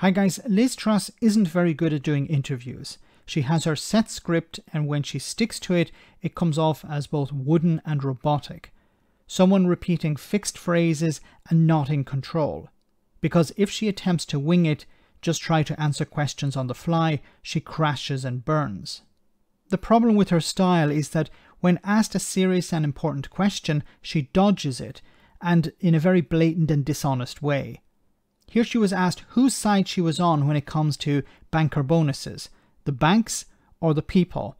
Hi guys, Liz Truss isn't very good at doing interviews. She has her set script, and when she sticks to it, it comes off as both wooden and robotic. Someone repeating fixed phrases and not in control. Because if she attempts to wing it, just try to answer questions on the fly, she crashes and burns. The problem with her style is that when asked a serious and important question, she dodges it, and in a very blatant and dishonest way. Here she was asked whose side she was on when it comes to banker bonuses the banks or the people,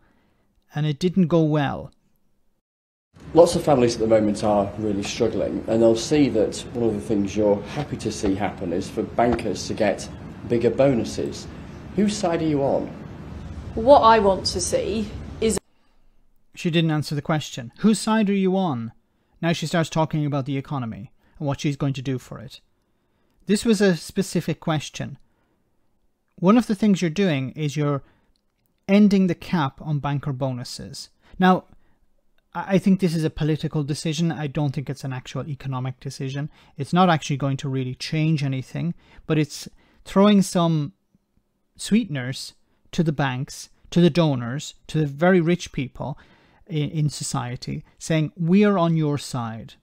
and it didn't go well. Lots of families at the moment are really struggling, and they'll see that one of the things you're happy to see happen is for bankers to get bigger bonuses. Whose side are you on? What I want to see is. She didn't answer the question. Whose side are you on? Now she starts talking about the economy and what she's going to do for it. This was a specific question. One of the things you're doing is you're ending the cap on banker bonuses. Now, I think this is a political decision. I don't think it's an actual economic decision. It's not actually going to really change anything, but it's throwing some sweeteners to the banks, to the donors, to the very rich people in, society, saying, We are on your side.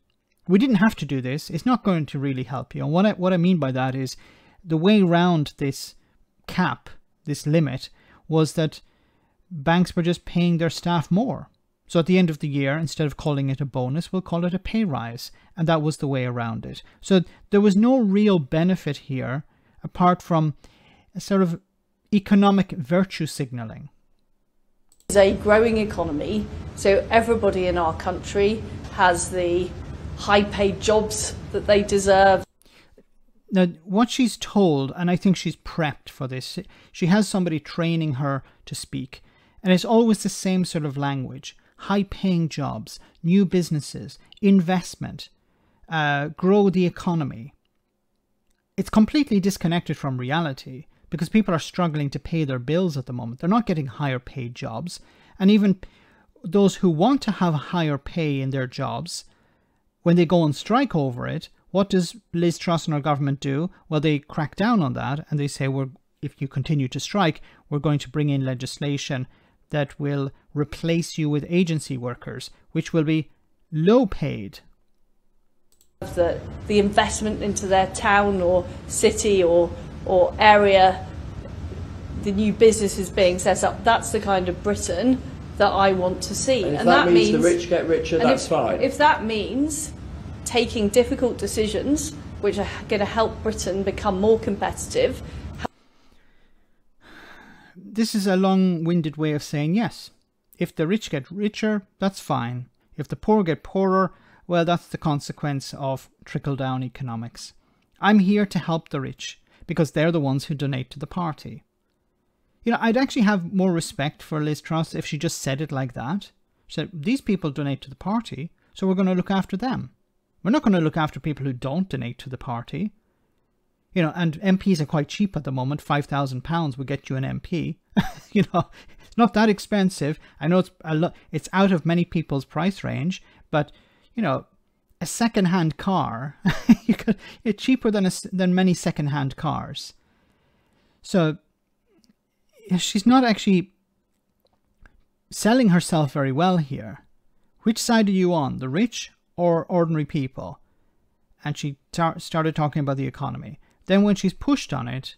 We didn't have to do this. It's not going to really help you. And what I, what I mean by that is the way around this cap, this limit, was that banks were just paying their staff more. So at the end of the year, instead of calling it a bonus, we'll call it a pay rise. And that was the way around it. So there was no real benefit here apart from a sort of economic virtue signaling. It's a growing economy, so everybody in our country has the high paid jobs that they deserve. Now, what she's told, and I think she's prepped for this, she has somebody training her to speak, and it's always the same sort of language high paying jobs, new businesses, investment, uh, grow the economy. It's completely disconnected from reality because people are struggling to pay their bills at the moment. They're not getting higher paid jobs. And even those who want to have higher pay in their jobs, when they go on strike over it, what does Liz Truss and our government do? Well, they crack down on that and they say, "We're if you continue to strike, we're going to bring in legislation that will replace you with agency workers, which will be low paid. The, the investment into their town or city or, or area, the new businesses being set up, that's the kind of Britain that I want to see. And if and that, that, means, means the rich get richer, that's if, fine. If that means taking difficult decisions which are going to help Britain become more competitive, this is a long winded way of saying yes. If the rich get richer, that's fine. If the poor get poorer, well, that's the consequence of trickle down economics. I'm here to help the rich because they're the ones who donate to the party. You know, I'd actually have more respect for Liz Truss if she just said it like that. She said, These people donate to the party, so we're going to look after them. We're not going to look after people who don't donate to the party. You know, and MPs are quite cheap at the moment. Five thousand pounds would get you an MP. you know, it's not that expensive. I know it's a lot. It's out of many people's price range, but you know, a second-hand car, you could, it's cheaper than a, than many second-hand cars. So she's not actually selling herself very well here. Which side are you on, the rich or ordinary people? And she tar- started talking about the economy. Then when she's pushed on it,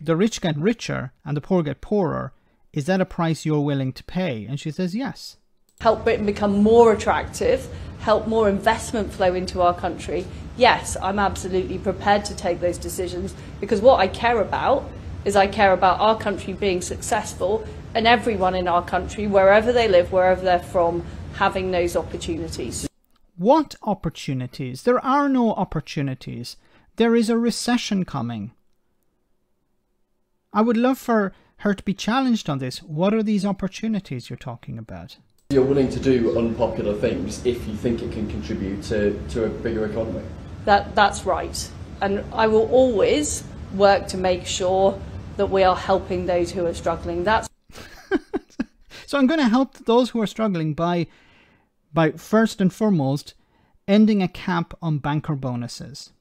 the rich get richer and the poor get poorer. Is that a price you're willing to pay? And she says yes. Help Britain become more attractive, help more investment flow into our country. Yes, I'm absolutely prepared to take those decisions because what I care about is I care about our country being successful and everyone in our country, wherever they live, wherever they're from, having those opportunities. What opportunities? There are no opportunities. There is a recession coming. I would love for her to be challenged on this. What are these opportunities you're talking about? You're willing to do unpopular things if you think it can contribute to, to a bigger economy. That, that's right. And I will always work to make sure that we are helping those who are struggling. That's so I'm going to help those who are struggling by by first and foremost ending a cap on banker bonuses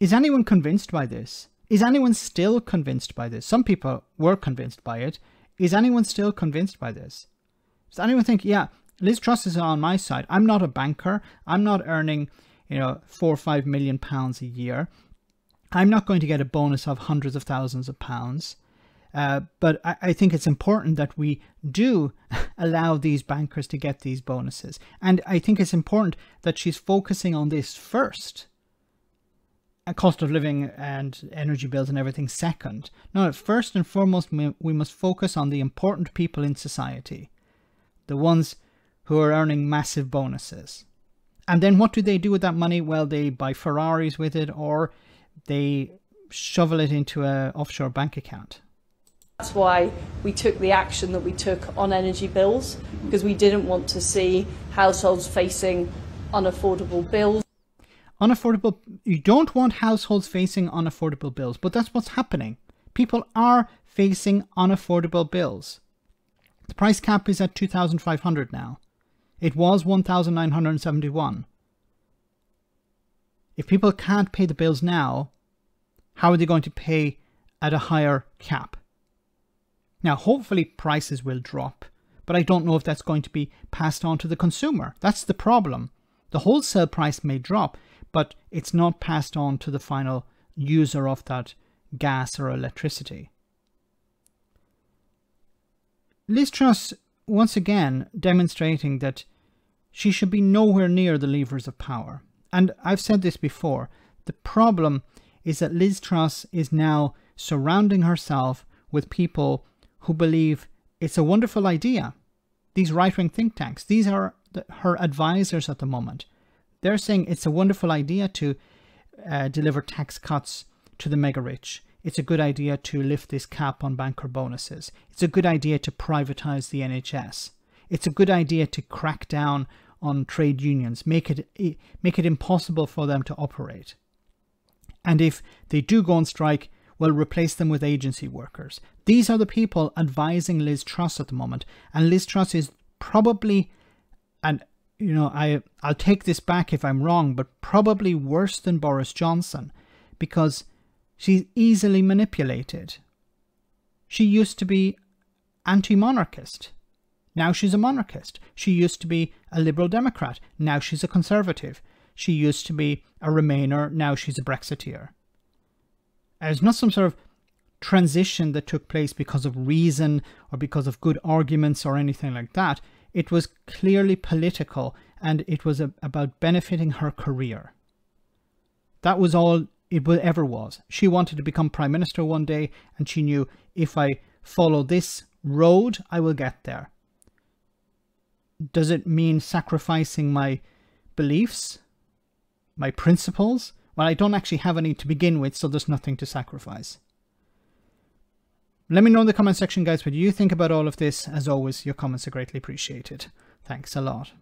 Is anyone convinced by this? Is anyone still convinced by this? Some people were convinced by it. Is anyone still convinced by this? Does anyone think, yeah, Liz Truss is on my side. I'm not a banker. I'm not earning, you know, four or five million pounds a year. I'm not going to get a bonus of hundreds of thousands of pounds. Uh, but I, I, think it's important that we do allow these bankers to get these bonuses. And I think it's important that she's focusing on this first. A cost of living and energy bills and everything second. No, first and foremost, we must focus on the important people in society. The ones who are earning massive bonuses. And then what do they do with that money? Well, they buy Ferraris with it or they shovel it into an offshore bank account. That's why we took the action that we took on energy bills, because we didn't want to see households facing unaffordable bills. Unaffordable, you don't want households facing unaffordable bills, but that's what's happening. People are facing unaffordable bills. The price cap is at 2,500 now. It was 1,971. If people can't pay the bills now, how are they going to pay at a higher cap? Now, hopefully prices will drop, but I don't know if that's going to be passed on to the consumer. That's the problem. The wholesale price may drop, but it's not passed on to the final user of that gas or electricity. Liz Truss, once again, demonstrating that she should be nowhere near the levers of power. And I've said this before the problem is that Liz Truss is now surrounding herself with people who believe it's a wonderful idea. These right wing think tanks, these are the, her advisors at the moment. They're saying it's a wonderful idea to uh, deliver tax cuts to the mega rich. It's a good idea to lift this cap on banker bonuses. It's a good idea to privatize the NHS. It's a good idea to crack down on trade unions, make it make it impossible for them to operate. And if they do go on strike, we'll replace them with agency workers. These are the people advising Liz Truss at the moment, and Liz Truss is probably, and you know, I I'll take this back if I'm wrong, but probably worse than Boris Johnson, because she's easily manipulated. She used to be anti-monarchist. Now she's a monarchist. She used to be a liberal democrat. Now she's a conservative. She used to be a remainer. Now she's a brexiteer. It's not some sort of transition that took place because of reason or because of good arguments or anything like that. It was clearly political and it was a, about benefiting her career. That was all it ever was. She wanted to become prime minister one day and she knew if I follow this road, I will get there. Does it mean sacrificing my beliefs, my principles? Well, I don't actually have any to begin with, so there's nothing to sacrifice. Let me know in the comment section, guys, what you think about all of this. As always, your comments are greatly appreciated. Thanks a lot.